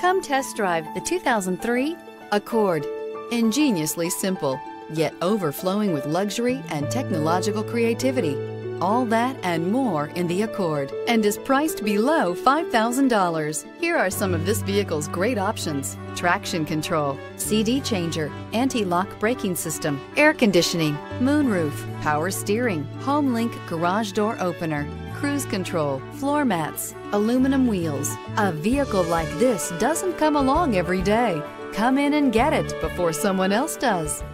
Come test drive the 2003 Accord. Ingeniously simple, yet overflowing with luxury and technological creativity. All that and more in the Accord and is priced below $5,000. Here are some of this vehicle's great options. Traction control, CD changer, anti-lock braking system, air conditioning, moonroof, power steering, HomeLink garage door opener, cruise control, floor mats, aluminum wheels. A vehicle like this doesn't come along every day. Come in and get it before someone else does.